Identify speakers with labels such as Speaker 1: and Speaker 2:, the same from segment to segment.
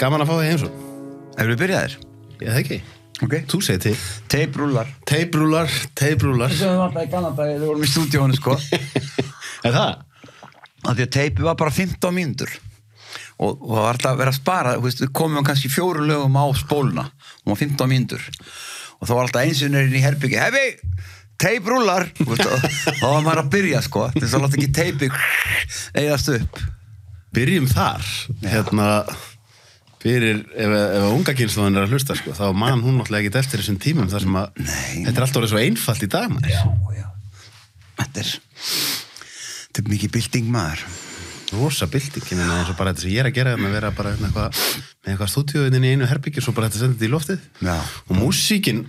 Speaker 1: gaman að fá þig eins og
Speaker 2: Hefur við byrjaðir?
Speaker 1: Ég það ekki
Speaker 2: Ok.
Speaker 1: Þú segir til
Speaker 2: Teiprúlar.
Speaker 1: Teiprúlar, teiprúlar
Speaker 2: Þessu hefum alltaf í Kanada, við vorum í stúdíónu sko.
Speaker 1: Er það?
Speaker 2: Af því að teipi var bara 15 mínútur. Og, og það var alltaf að vera að spara, við komum kannski fjóru lögum á spóluna. Hún var 15 mínútur. Og þá var alltaf einsunurinn í herbyggi, hefi, teiprúlar. Og þá var maður að byrja sko. Þess að láta ekki teipi eigast upp.
Speaker 1: Byrjum þar Hérna Fyrir, ef, ef unga kynsluðin er að hlusta sko, þá man hún náttúrulega ekki eftir þessum tímum þar sem að
Speaker 2: Nei.
Speaker 1: þetta er alltaf orðið svo einfalt í dag maður.
Speaker 2: Já, já. Þetta er, þetta er mikið bylting maður.
Speaker 1: rosa byltingin en eins og bara þetta sem ég er að gera með að vera bara hérna eitthvað, með eitthvað stúdíóinn í einu herbyggjur svo bara þetta þetta í loftið
Speaker 2: Já.
Speaker 1: og músíkin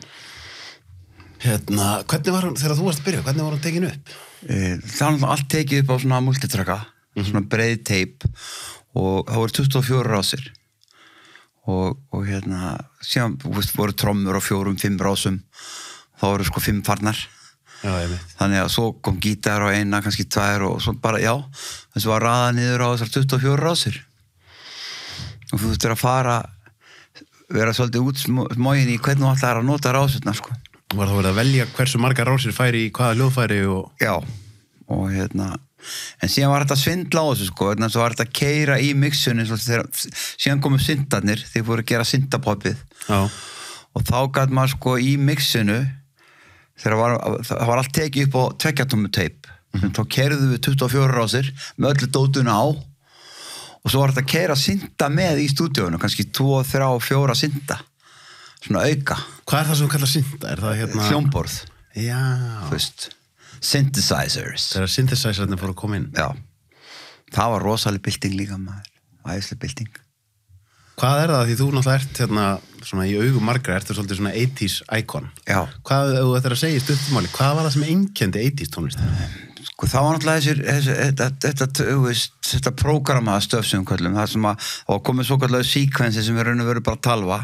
Speaker 1: hérna, hvernig var hún, þegar þú varst að byrja hvernig var hún tekin upp?
Speaker 2: Eh, það var allt tekið upp á svona multitraka svona breið teip og það voru 24 rásir og, og hérna síðan veist, voru trommur á fjórum, fimm rásum. Þá voru sko fimm farnar.
Speaker 1: Já,
Speaker 2: þannig að svo kom gítar og eina, kannski tvær og svo bara, já, þessu var raða niður á þessar 24 rásir. Og þú þurftir að fara vera svolítið út smógin í hvernig þú ætlar að nota rásirna sko.
Speaker 1: Var það verið að velja hversu margar rásir færi í hvaða hljóðfæri og
Speaker 2: Já, og hérna en síðan var þetta að svindla á þessu sko en svo var þetta að keira í mixunni þegar, síðan komu syndarnir þegar fóru að gera syndapoppið. Og þá gæt maður sko í mixinu þegar var, það var allt tekið upp á tveggjartómu teip mm þá keirðu við 24 rásir með öllu dótuna á og svo var þetta að keira synda með í stúdíónu kannski 2, 3, 4 synda svona auka,
Speaker 1: hvað er það sem þú kallar synda? Hérna
Speaker 2: hljómborð.
Speaker 1: Já,
Speaker 2: þú veist, synthesizers.
Speaker 1: Þegar synthesizerarnir fóru að koma inn.
Speaker 2: Já, það var rosaleg bylting líka maður, æðisleg bylting.
Speaker 1: Hvað er það? Því þú náttúrulega ert hérna svona í augum margra, ertu svolítið svona 80s icon.
Speaker 2: Já,
Speaker 1: Hvað, þú ættir að segja í stuttumáli, hvað var það sem einkendi 80s tónlist?
Speaker 2: Sko það var náttúrulega þetta, þetta, veist, þetta prógramaða stöf sem við köllum, það sem að það komið svo kallega síkvensi sem við raun og veru bara að talva,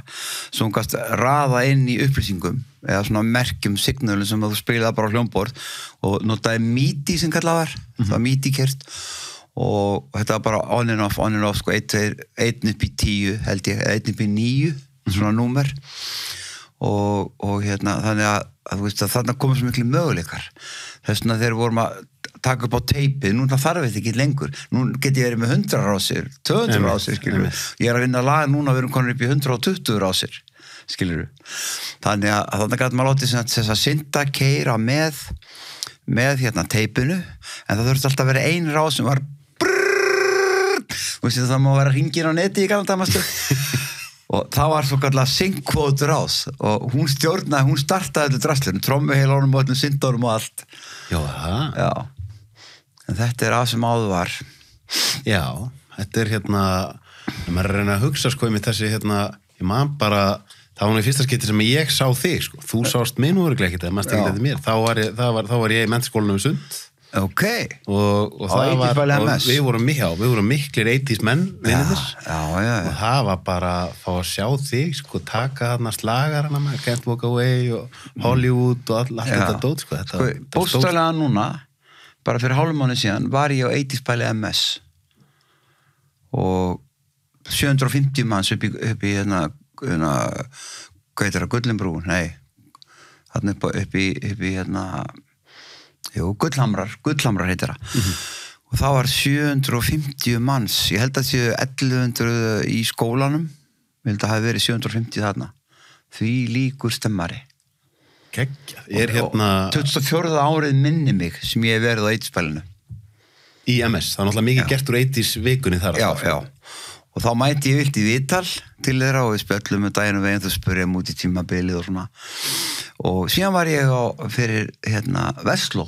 Speaker 2: sem gæst raða inn í upplýsingum, eða svona merkjum signalum sem þú spilaði bara á hljómborð og notaði míti sem kallað var það var míti kert og þetta var bara on and off, on and off sko, 1 upp í 10 held ég, 1 upp í 9 svona númer. Og, og hérna þannig að, að, veist, að þarna komið svo miklu möguleikar. Þess vegna þegar við vorum að taka upp á teipið, núna þarf þetta ekki lengur. Nú get ég verið með 100 rásir 200
Speaker 1: Einmitt,
Speaker 2: rásir, skilur
Speaker 1: einmitt.
Speaker 2: ég er að vinna lag núna, við erum konin upp í 120 rásir skilur þannig að, að þannig að maður að þess að synda keira með með hérna teipinu en það þurfti alltaf að vera ein rás sem var brrrr, það má vera hringin á neti í gamla damastu og það var svo kallar synkvótur ás og hún stjórnaði, hún startaði öllu drastlunum, trommuheilunum og öllum syndunum og allt.
Speaker 1: Já,
Speaker 2: já. En þetta er að sem áður var.
Speaker 1: Já, þetta er hérna maður er að reyna að hugsa sko með þessi hérna, ég man bara það var nú í fyrsta skipti sem ég sá þig sko. þú sást minn úruglega ekkert, það mannst ekki
Speaker 2: Já.
Speaker 1: þetta mér. Þá var, ég, var, þá var ég í mennskólanum sund
Speaker 2: ok,
Speaker 1: og, og það
Speaker 2: 80s
Speaker 1: var og við vorum, já, við vorum miklir 80s menn
Speaker 2: já, já, já,
Speaker 1: og það var bara að fá að sjá þig sko, taka þarna slagarana með Can't Walk Away og Hollywood og all, allt þetta dót sko, þetta,
Speaker 2: sko, bóstalega núna bara fyrir hálfmánu síðan var ég á 80 spæli MS og 750 manns upp í, upp í hérna, hérna hvað heitir það, Gullinbrú, nei þarna upp, á- upp í, upp í hérna jú, Gullhamrar Gullhamrar heitir það. Og það var 750 manns. Ég held að séu 1100 í skólanum. Ég held að það hafi verið 750 þarna. Því líkur stemmari.
Speaker 1: Geggjað, ég er hérna
Speaker 2: 24. árið minni mig sem ég hef verið á eitspælinu
Speaker 1: í MS, það er náttúrulega mikið gert úr 80s vikunni þar
Speaker 2: já, já. Og þá mæti ég vilt í viðtal til þeirra og við spjöllum með daginn og veginn. Þú spurði um út í tímabilið og svona. Og síðan var ég á fyrir hérna Vestló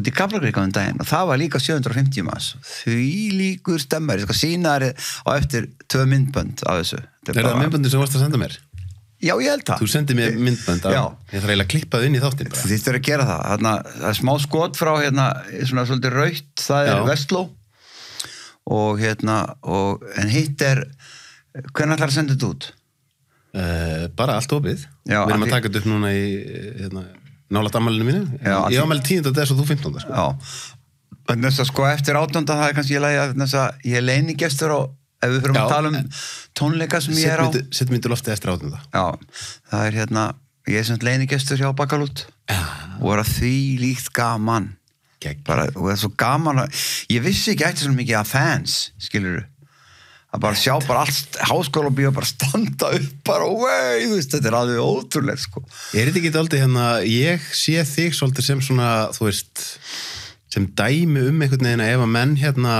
Speaker 2: út í Kaplagreika um daginn og það var líka 750 manns því líkur stemmar ég skal sína þér á eftir tvö myndbönd af þessu Þetta
Speaker 1: Er það
Speaker 2: bara-
Speaker 1: myndböndi sem þú varst að senda mér?
Speaker 2: Já, ég held það
Speaker 1: Þú sendið mér myndbönd af, ég þarf eiginlega að klippa það inn í þáttinn bara.
Speaker 2: Þú þýttir að gera það. Þarna, það er smá skot frá hérna, svona svolítið raut, það er
Speaker 1: Já.
Speaker 2: Vestló og hérna, og, en hitt er, hvernig ætlar að senda þetta út?
Speaker 1: Uh, bara allt opið. Við erum að taka þetta upp núna í hérna, nálat ammælinu mínu.
Speaker 2: Já,
Speaker 1: ég ámæli 10. des og þú 15. Sko.
Speaker 2: Já, en þess að sko eftir átönda það er kannski ég lægi að ég er leinigestur á ef við fyrir
Speaker 1: Já,
Speaker 2: að tala um tónleika sem ég er á
Speaker 1: setjum myndu loftið eftir átum það
Speaker 2: Já, það er hérna ég er sem leinigestur hjá Bakalút og er að því líkt gaman
Speaker 1: Gegn.
Speaker 2: bara, og það er svo gaman að, ég vissi ekki eftir svona mikið að fans skilur að bara sjá bara allt háskóla og bíó bara standa upp bara, vei, veist, þetta er alveg ótrúlega sko.
Speaker 1: Er þetta ekki aldrei hérna, ég sé þig svolítið sem svona, þú veist, sem dæmi um einhvern veginn að ef að menn hérna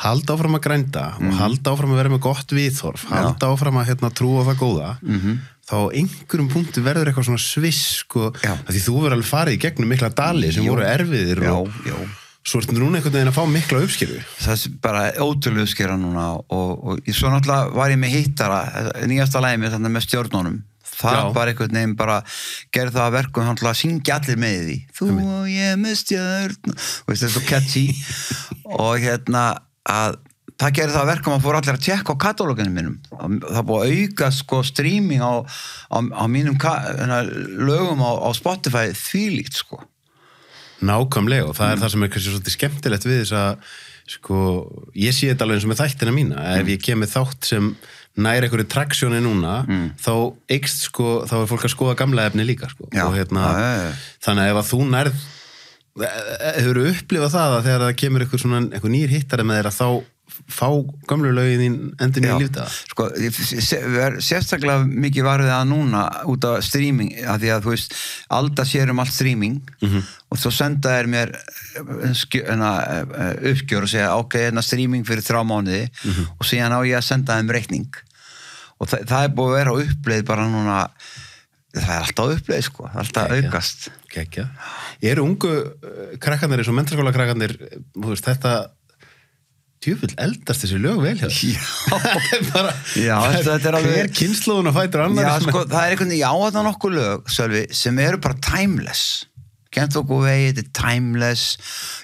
Speaker 1: halda áfram að grænda og halda áfram að vera með gott viðhorf, halda áfram að hérna trúa það góða, -hmm. þá einhverjum punktu verður eitthvað svona sviss sko,
Speaker 2: Já.
Speaker 1: að því þú verður alveg farið í gegnum mikla dali sem
Speaker 2: Jú.
Speaker 1: voru erfiðir
Speaker 2: Já,
Speaker 1: og
Speaker 2: já
Speaker 1: svo ertu núna einhvern veginn að fá mikla uppskýru.
Speaker 2: það er bara ótrúlega skera núna og, og ég svo náttúrulega var ég með hittara nýjasta læmi þannig með stjórnunum. Það
Speaker 1: Já.
Speaker 2: bara einhvern veginn bara gerði það að verkum náttúrulega að syngja allir með því. Þú og ég með stjórn og þetta er svo catchy. Og hérna að það gerði það að verkum að fór allir að tjekka á katalóginu mínum. Það búið að auka sko streaming á, á, á mínum hérna, lögum á, á Spotify þvílíkt sko
Speaker 1: Nákvæmlega og það er það sem er kannski svolítið skemmtilegt við þess að sko, ég sé þetta alveg eins og með þættina mína ef ég kem með þátt sem næri einhverju traksjóni núna þá eikst sko, þá er fólk að skoða gamla efni líka sko.
Speaker 2: Já.
Speaker 1: og hérna
Speaker 2: já.
Speaker 1: þannig að ef að þú nærð hefur upplifað það að þegar það kemur einhver, einhver nýr hittari með þeirra þá fá gamlu lögin endur nýja lífdaga
Speaker 2: sko, ég sérstaklega mikið varðið að núna út af streaming, að því að þú veist Alda sér um allt streaming og svo senda þær mér eh, hérna, eh, uppgjör og segja ok, hérna streaming fyrir þrjá mánuði. Og síðan á ég að senda þeim reikning. Og það, það er búið að vera á uppleið bara núna það er alltaf uppleið sko, er alltaf
Speaker 1: Geggjað.
Speaker 2: aukast.
Speaker 1: Kekja. Eru ungu uh, krakkarnir eins og mentarskóla krakkarnir þú veist, þetta tjöfull eldast þessi lög vel hjá þér. bara,
Speaker 2: Já, þetta er alveg-
Speaker 1: hver kynnslóðun að fætur annar
Speaker 2: Já, sko, það er einhvern veginn, já, það er nokkuð lög, Sölvi, sem eru bara timeless. Kent okkur vegi, þetta er timeless.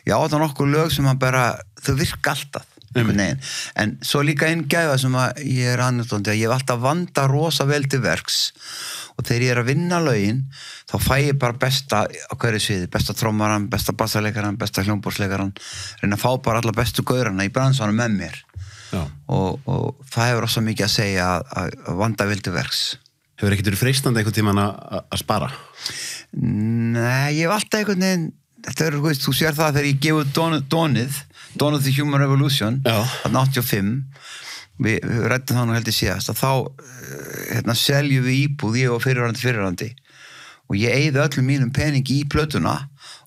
Speaker 2: Já, það er nokkuð lög sem bara, þau virka alltaf. veginn. En svo líka einn gæfa sem að ég er að ég hef alltaf vanda rosa vel til verks og þegar ég er að vinna lögin þá fæ ég bara besta á hverju sviði, besta trómaran, besta bassaleikaran, besta hljómbórsleikaran, reyna að fá bara alla bestu gaurana í bransanum með mér og, og það hefur rosa mikið að segja að, vanda til verks.
Speaker 1: Hefur ekkert verið freistandi einhvern tíman að spara?
Speaker 2: Nei, ég hef alltaf einhvern veginn þetta er, þú sér það þegar ég gefu Donið, Donið, Donið the Human Revolution
Speaker 1: Já.
Speaker 2: þarna 85 við, rættum það nú heldur síðast að þá eh, hérna, seljum við íbúð ég og fyrirrandi fyrirrandi og ég eigði öllum mínum pening í plötuna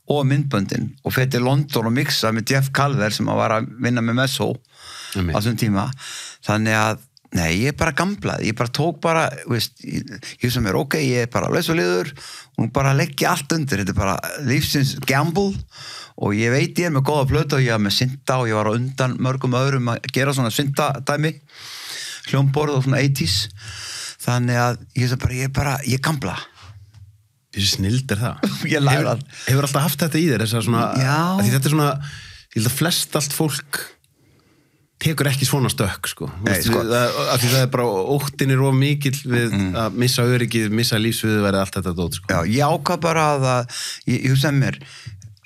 Speaker 2: og myndböndin og fyrir til London og mixa með Jeff Calver sem að var að vinna með
Speaker 1: Einmitt.
Speaker 2: á þessum tíma þannig að Nei, ég er bara gamblað, ég bara tók bara, veist, ég, ég sem er ok, ég er bara laus og nú bara leggja allt undir, þetta er bara lífsins gamble og ég veit ég er með góða plötu og ég er með synda og ég var undan mörgum öðrum að gera svona syndadæmi, hljómborð og svona 80s, þannig að ég er bara, ég er bara, ég er gambla.
Speaker 1: Þessi snild er það.
Speaker 2: Ég
Speaker 1: hefur,
Speaker 2: það.
Speaker 1: hefur alltaf haft þetta í þér, þess að svona, að því þetta er svona, ég held að flest allt fólk tekur ekki svona stökk, sko.
Speaker 2: Nei,
Speaker 1: veist,
Speaker 2: sko.
Speaker 1: við- að, að því það er bara, óttin er of mikill við að missa öryggið, missa lífsviðu verið allt þetta dót, sko.
Speaker 2: Já, ég ákvað bara að, ég, ég með mér,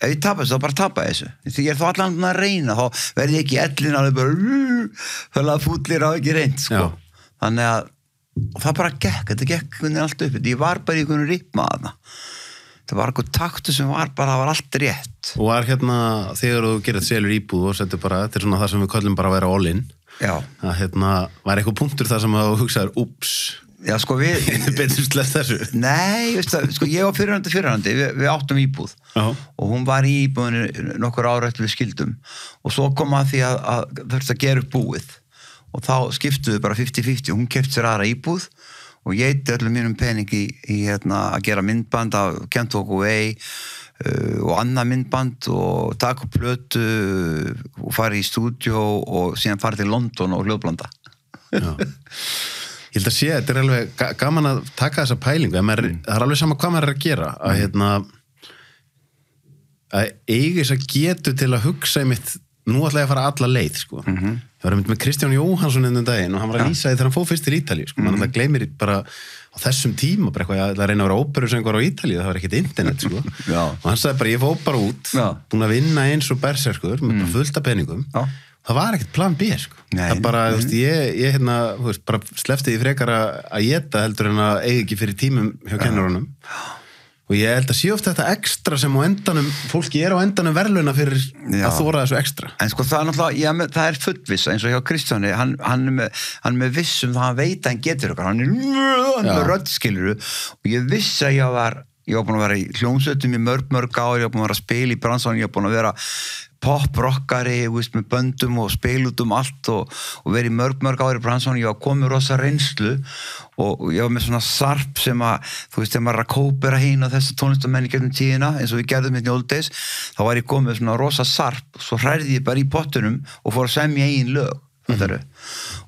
Speaker 2: ef ég tapa þessu, þá bara tapa þessu. Því ég er þá allan að reyna, þá verði ég ekki ellin alveg bara, fúllir á ekki reynd, sko.
Speaker 1: Já.
Speaker 2: Þannig að, það bara gekk, þetta gekk hvernig allt upp, ég var bara í einhvern ritma að það. Það var eitthvað taktu sem var bara, það var allt rétt.
Speaker 1: Og var hérna, þegar þú gerir selur íbúð og setur bara, þetta er svona það sem við köllum bara að vera all-in,
Speaker 2: Já,
Speaker 1: að hérna, var eitthvað punktur þar sem að þú hugsaður, ups,
Speaker 2: já sko við,
Speaker 1: betur slest þessu.
Speaker 2: nei, það, sko ég var fyrirhandi fyrirhandi, við, við áttum íbúð.
Speaker 1: Já.
Speaker 2: og hún var í íbúðinu nokkur eftir við skildum og svo kom að því að, að þurfti að gera upp búið og þá skiptuðu bara 50-50 og hún keft sér aðra íbúð og ég eitti öllum mínum pening í, í hérna, að gera myndband af Kent Walk Away uh, og annað myndband og taka plötu uh, og fara í stúdjó og síðan fara til London og hljóðblanda.
Speaker 1: Ég held að sé, þetta er alveg ga- gaman að taka þessa pælingu, mm. er, það er alveg sama hvað maður er að gera, að hérna að eigi þess að getu til að hugsa einmitt, nú ætla ég að fara alla leið, sko. Mm -hmm. Ég var einmitt með Kristján Jóhansson ennum daginn og hann var að lýsa því þegar hann fóð fyrst til Ítalíu, sko, mann alltaf gleymir bara á þessum tíma, bara eitthvað, ég ætla að reyna að vera óperusöngur á Ítalíu, það var ekkert internet, sko.
Speaker 2: Já.
Speaker 1: og hann sagði bara, ég fóð bara út,
Speaker 2: Já.
Speaker 1: búin að vinna eins og berserkur, með bara fullt af peningum,
Speaker 2: Já.
Speaker 1: það var ekkert plan B sko.
Speaker 2: Nei,
Speaker 1: það bara, þú veist, ég, ég hérna, veist, bara slefti því frekar að að geta heldur en að eiga ekki fyrir tímum hjá kennurunum og ég held að sé ofta þetta ekstra sem á endanum fólki er á endanum verðluna fyrir
Speaker 2: Já.
Speaker 1: að þóra þessu ekstra.
Speaker 2: En sko það er náttúrulega, já, með- það er fullvissa eins og hjá Kristjáni, hann, hann, er með, hann er með vissum það hann veit að hann getur okkar, hann er, hann er með röddskiluru og ég vissi að ég var, ég var búin að vera í hljómsveitum í mörg, mörg ár, ég var búin að vera að spila í bransan, ég var búin að vera pop-rockari, með böndum og spil út um allt og, og verið mörg, mörg ári bransan, ég var komið rosa reynslu og og ég var með svona sarp sem að, þú veist, þegar maður er að kópera hín og þessu tónlistamenn í gegnum tíðina eins og við gerðum hérna í old days þá var ég komið svona rosa sarp svo hræði ég bara í pottunum og fór að semja eigin lög mm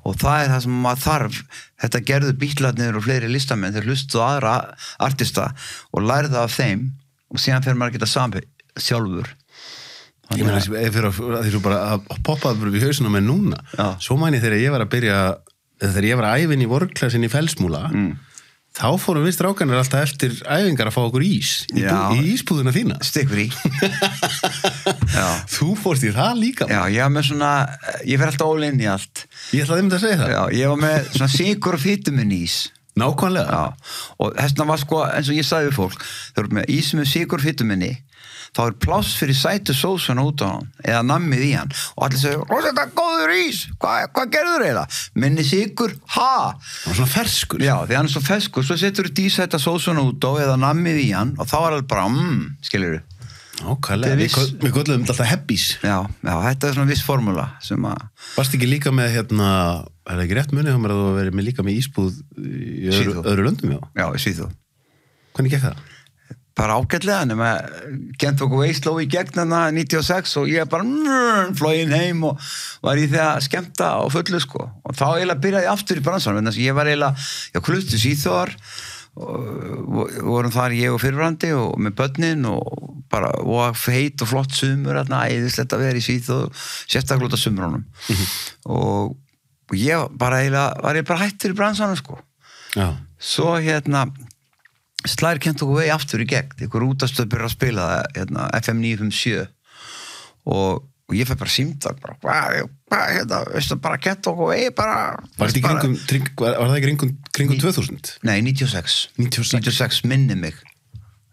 Speaker 2: og það er það sem maður þarf. Þetta gerðu bítlarnir og fleiri listamenn þeir hlustu á aðra artista og lærðu af þeim og síðan fyrir maður að geta sami sjálfur
Speaker 1: ég meina fyrir að því svo bara að poppaði bara við hausuna með núna.
Speaker 2: Já.
Speaker 1: svo mæni þegar ég var að byrja þegar ég var að æfin í vorklasin í felsmúla
Speaker 2: Mm.
Speaker 1: þá fórum við strákanir alltaf eftir æfingar að fá okkur ís í, bú, í ísbúðuna þína.
Speaker 2: Stikkur í.
Speaker 1: Þú fórst í það líka
Speaker 2: já, ég var með svona ég fer alltaf ólinn í allt.
Speaker 1: Ég ætlaði einmitt að segja það.
Speaker 2: Já, ég var með svona sigur og fýtuminn ís.
Speaker 1: Nákvæmlega.
Speaker 2: Já, og þessna var sko, eins og ég sagði við fólk, þau eru með ís með sigur fytuminni, þá er pláss fyrir sætu sósuna út á hann, eða nammið í hann, og allir segja, rosa þetta er góður ís, hvað hva gerður eiginlega? Minni sigur, ha?
Speaker 1: það var svona ferskur.
Speaker 2: Já, því hann er svo feskur, svo setur þú dísæta sósuna út á, eða nammið í hann, og þá er alveg bara, mmm, er
Speaker 1: við, þetta alltaf hebbís
Speaker 2: Já, já, þetta er svona viss formúla sem að,
Speaker 1: varst ekki líka með hérna er það ekki rétt munið að þú verið með líka með ísbúð í öðru, öðru löndum já?
Speaker 2: Já, síðu.
Speaker 1: hvernig gekk það?
Speaker 2: Bara ágætlega nema Kent okkur veisló í gegn hana 96 og ég bara mm, flóin heim og var í það að skemmta á fullu sko. Og þá eiginlega byrjaði aftur í bransanum en þess að ég var eiginlega, ég kluttu síþóðar og vorum þar ég og fyrirvrandi og með börnin og bara og heit og flott sumur þarna, æðislegt að vera í síþóð sérstaklega út af sumrunum. Og, og ég bara eiginlega var ég bara hættur í bransanum sko.
Speaker 1: Já,
Speaker 2: svo hérna slær kent okkur vegi aftur í gegn ykkur útastöð byrjar að spila það, hérna, FM 957 og, og ég fæ bara símdag bara, hvað, hérna, veistu, bara kent okkur vegi bara,
Speaker 1: var, þetta kringum, tring, var, var það í kringum, kringum 2000?
Speaker 2: nei, 96
Speaker 1: 96.
Speaker 2: 96 minni mig.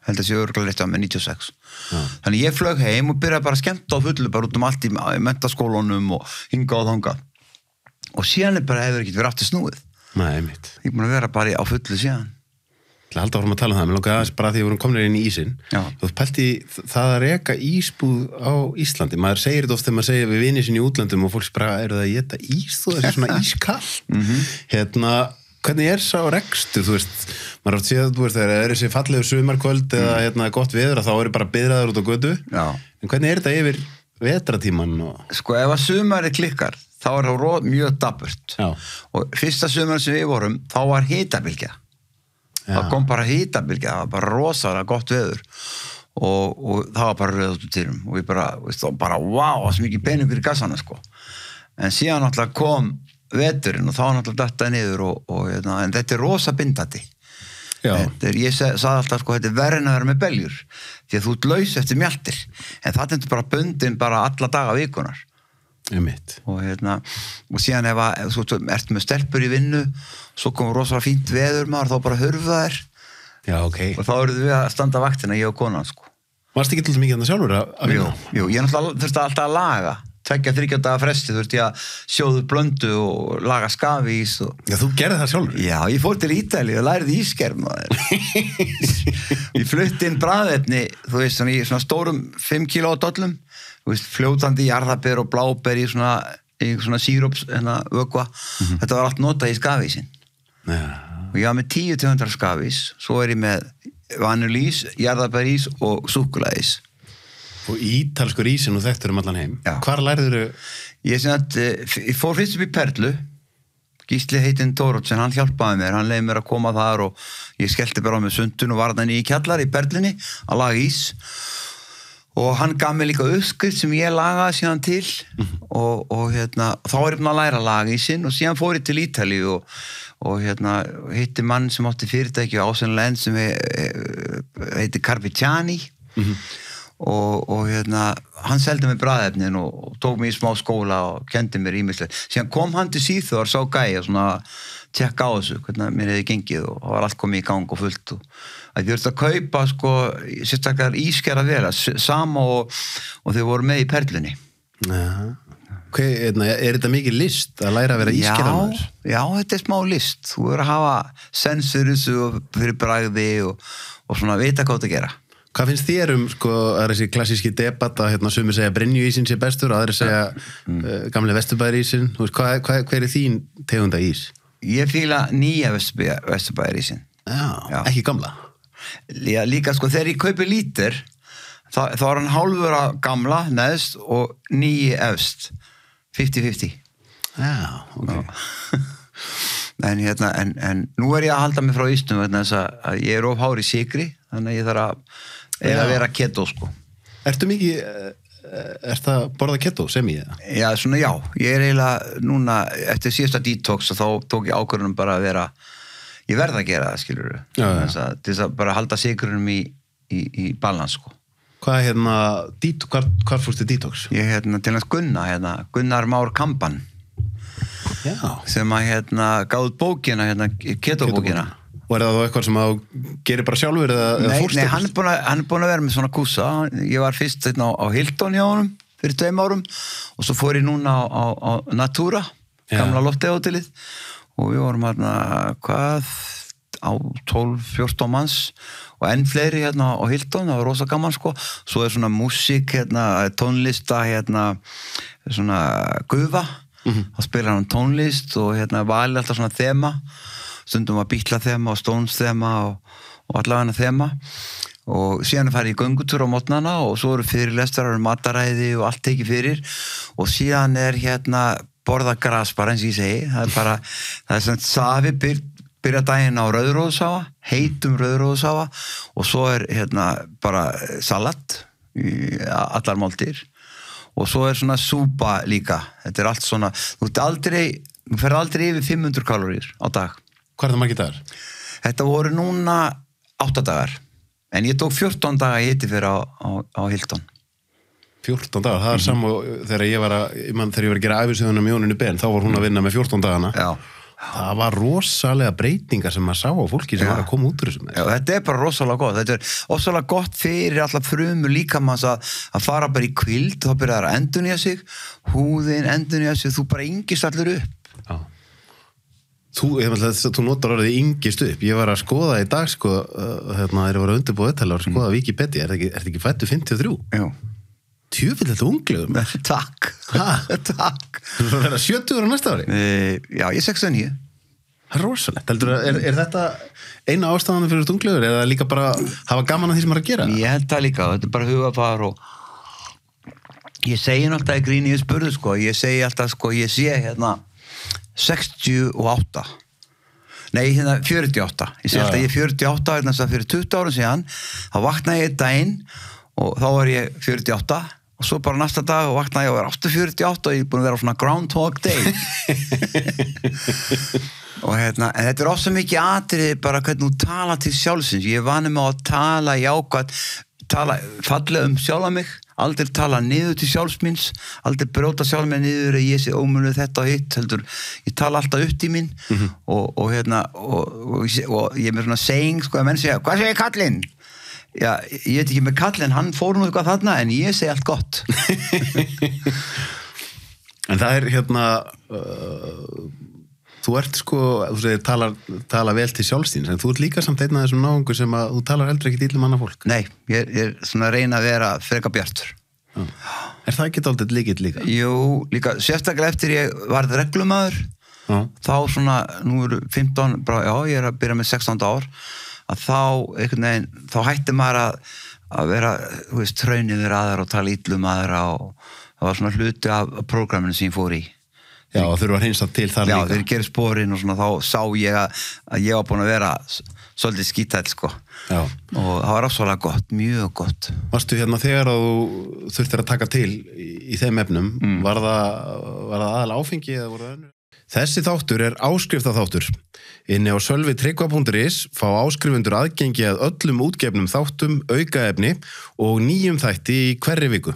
Speaker 2: Held að sé örgulega rétt á með 96
Speaker 1: Já.
Speaker 2: þannig ég flög heim og byrjaði bara að skemmta á fullu bara út um allt í, mentaskólanum og hinga og þanga og síðan er bara hefur ekkert verið aftur snúið.
Speaker 1: Nei,
Speaker 2: ég búin að vera bara á fullu síðan
Speaker 1: til að halda áfram að tala um það, mér langaði aðeins bara að því að við vorum komin inn í ísinn
Speaker 2: Já.
Speaker 1: þú pælti það að reka ísbúð á Íslandi, maður segir þetta oft þegar maður segir við vinið sinni í útlöndum og fólk bara eru það að geta ís þú þessi svona ískall
Speaker 2: Mhm.
Speaker 1: hérna, hvernig er sá rekstur þú veist, maður átt séð þú veist, þegar það er þessi fallegu sumarkvöld eða hérna, gott veður að þá eru bara byðraður út á götu
Speaker 2: Mm. Já.
Speaker 1: en hvernig er þetta yfir vetratíman og...
Speaker 2: sko ef að sumari klikkar þá er það mjög daburt
Speaker 1: Já.
Speaker 2: og fyrsta sumar sem við vorum þá var hitabilgja
Speaker 1: Já.
Speaker 2: það kom bara hitabilgja það var bara rosalega gott veður. Og, og það var bara rauð út úr týrum og við bara, veist, og bara wow, það er mikið peningur í gassana sko. En síðan náttúrulega kom veturinn og þá náttúrulega dattaði niður og, og, hérna, en þetta er rosa bindandi. Er, ég sagði alltaf sko, þetta er verðin að vera með beljur því að þú laus eftir mjaltir. En það er bara bundin bara alla daga vikunar. Og hérna og síðan ef að, þú ert með stelpur í vinnu svo kom rosalega fínt veður maður þá bara hörfa þær
Speaker 1: Já, ok.
Speaker 2: og þá eruð við að standa vaktina ég og konan sko
Speaker 1: Varst ekki alltaf mikið þannig sjálfur að að
Speaker 2: jú,
Speaker 1: vinna?
Speaker 2: jú, ég þurfti alltaf að laga tveggja þryggja daga fresti þurfti ég að sjóðu blöndu og laga skafís og
Speaker 1: Já, þú gerði það sjálfur?
Speaker 2: Já, ég fór til Ítali og lærið ískerm Ég flutti inn bræðefni þú veist, svona, í svona stórum 5 kíló dollum, veist, fljótandi jarðabir og bláber í svona, svona síróps, hérna, vökva þetta var allt notað í skafísin
Speaker 1: Já.
Speaker 2: og ég var með 10 tegundar skafís svo er ég með vanulís jarðaberís og súkulæðís
Speaker 1: Og ítalskur ísinn og þekktur um allan heim.
Speaker 2: Já.
Speaker 1: Hvar lærður þau?
Speaker 2: Ég, eh, ég fór fyrst upp í Perlu Gísli heitinn Tórótsen, hann hjálpaði mér hann leiði mér að koma þar og ég skellti bara á mig sundun og var þannig í kjallar í Perlunni að laga ís og hann gaf mér líka uppskrift sem ég lagaði síðan til. Og, og hérna, þá er ég búin að læra laga ísinn og síðan fór ég til Ítali og, og hérna, hitti mann sem átti fyrirtæki á Ásenland sem he, he, heiti Carpiciani og, og hérna, hann seldi mig bræðefnin og, og tók mig í smá skóla og kendi mér ímislega. Síðan kom hann til síþóðar, sá og svona tjekka á þessu, hvernig mér hefði gengið og var allt komið í gang og fullt og að ég verðist að kaupa sko, sérstaklega ískjara vera, sama og, og þau voru með í perlunni.
Speaker 1: Já. Hver, hérna, er þetta mikið list að læra að vera ískerðanur?
Speaker 2: Já, já, þetta er smá list. Þú verður að hafa sensurissu fyrir bragði og, og svona vita hvað þetta gera.
Speaker 1: Hvað finnst þér um sko, að þessi klassíski debatt að hérna, sumi segja Brynjuísin sé bestur og aðri segja mm. uh, gamle Vesturbæðarísin hvað, hvað, hver er þín tegunda ís?
Speaker 2: Ég fýla nýja Vesturbæðarísin
Speaker 1: já, já, ekki gamla.
Speaker 2: Já, líka sko, þegar ég kaupi lítir þá, þá er hann hálfur að gamla neðst og nýji efst. 50-50
Speaker 1: Já, ok.
Speaker 2: En, hérna, en, en nú er ég að halda mig frá ístum þess að ég er of hári sigri þannig að ég þarf að, að vera keto sko.
Speaker 1: Ertu mikið er það borða keto sem ég?
Speaker 2: Já, svona já, ég er eiginlega núna, eftir síðasta detox þá tók ég ákvörðunum bara að vera ég verða að gera það, skilur til þess að bara halda sigurunum í, í, í balans sko.
Speaker 1: Hvað er hérna, hvar fórstu detox?
Speaker 2: ég er hérna til að Gunna, hérna, Gunnar Már Kampan
Speaker 1: Já.
Speaker 2: Sem að hérna gáð bókina hérna, ketobókina
Speaker 1: Og er það þá eitthvað sem að gerir bara sjálfur eða, eða
Speaker 2: Nei,
Speaker 1: fórstu?
Speaker 2: nei hann, er búinn að, hann er búin að vera með svona kúsa. Ég var fyrst hérna, á, á Hilton hjá honum fyrir tveim árum og svo fór ég núna á, á, á Natura gamla loftehotelið og við vorum hérna hvað? Á 12-14 manns og enn fleiri hérna á Hilton. Það var rosa gaman sko. Svo er svona músík hérna, tónlista hérna svona gufa. Þá spilar hann tónlist og hérna vali alltaf svona þema stundum var bítla þema og stóns þema og, og allavega þema. Og síðan farið í göngutúr á mótnana og svo eru fyrirlestrar um mataræði og allt tekið fyrir. Og síðan er hérna borða gras bara eins og ég segi. Það er bara, það er svona safi byr, byrja daginn á rauðróðsáfa heitum rauðróðsáfa og svo er hérna bara salat allar máltir og svo er svona súpa líka. Þetta er allt svona, þú ert aldrei aldrei yfir 500 kaloríur á dag
Speaker 1: Hvað er það margir dagar?
Speaker 2: Þetta voru núna 8 dagar en ég tók 14 daga í hitti fyrir á, á, á Hilton
Speaker 1: 14 dagar,
Speaker 2: Mhm.
Speaker 1: það er saman þegar ég var að, ég man, þegar ég var að gera æfisöðunum með Jóninu Ben, þá var hún að vinna með 14 dagana
Speaker 2: Já,
Speaker 1: það var rosalega breytingar sem maður sá á fólki sem
Speaker 2: Já.
Speaker 1: var að koma út úr þessum
Speaker 2: Já, þetta er bara rosalega gott þetta er rosalega gott fyrir allar frumur líkamanns að, að fara bara í kvild þá byrjar það að endunja sig húðin endunja sig, þú bara yngist allir upp
Speaker 1: Já. Þú, ætla að þú notar orðið yngist upp. Ég var að skoða í dag sko, uh, hérna, þegar ég var að undirbúa þetta að skoða Wikipedia, er þetta ekki, er þetta ekki fættu 53?
Speaker 2: Jú,
Speaker 1: Tjöfill þetta unglegum
Speaker 2: takk? Takk.
Speaker 1: Þú er að vera 70 ára næsta ári?
Speaker 2: E, Já, ég er 69
Speaker 1: Það er rosalegt, er, er þetta eina ástæðan fyrir þú unglegur eða líka bara hafa gaman að því sem maður er að gera?
Speaker 2: Ég held það líka, þetta er bara hugafar og ég segi náttúrulega í gríni ég spurðu sko, ég segi alltaf sko ég sé hérna 68 Nei, hérna 48 Ég
Speaker 1: Já,
Speaker 2: alltaf
Speaker 1: já.
Speaker 2: ég er 48 hérna þess að fyrir 20 árum síðan þá vaknaði ég daginn og þá var ég 48 og svo bara næsta dag og vaknaði ég og var 8.48 og ég er búin að vera á svona Groundhog Day. Og hérna, en þetta er ofsa mikið atriði bara hvernig þú tala til sjálfsins ég er vanið með að tala jákvæð tala fallega um sjálfa mig aldrei tala niður til sjálfsmins aldrei bróta sjálf mig niður að ég sé ómölu þetta og hitt heldur. Ég tala alltaf upp í minn og, og hérna og, og, og ég er með svona saying sko að menn segja, hvað segir kallinn? Já, ég veit ekki með kallinn, hann fór nú eitthvað þarna en ég segi allt gott.
Speaker 1: En það er hérna uh, þú ert sko, þú segir tala, tala vel til sjálfstíns, en þú ert líka samt einn af þessum náungu sem að þú talar heldur ekki til um annað fólk
Speaker 2: Nei, ég, er- svona að reyna að vera freka bjartur
Speaker 1: Já. Er það ekki dálítið líkitt líka?
Speaker 2: Jú, líka sérstaklega eftir ég varð reglumæður
Speaker 1: Já.
Speaker 2: þá svona, nú eru 15 bara, já, ég er að byrja með 16 ár að þá, einhvern veginn þá hætti maður að, að vera þú veist, tröynið við aðra og tala íllum aðra og það var svona hluti af prógraminu sem ég fór í
Speaker 1: Já, þurfa að hreinsa til þar
Speaker 2: já,
Speaker 1: líka
Speaker 2: þegar ég gerir spórin og svona þá sá ég að, að ég var búin að vera svolítið skítæll sko
Speaker 1: Já.
Speaker 2: og það var afsvalega gott, mjög gott
Speaker 1: Varstu hérna þegar að þú þurftir að taka til í, í þeim efnum, var það, það aðal áfengi eða voru það önnur? Þessi þáttur er áskrifta þáttur. Inni á sölvi tryggva.is fá áskrifundur aðgengi að öllum útgefnum þáttum, aukaefni og nýjum þætti í hverri viku.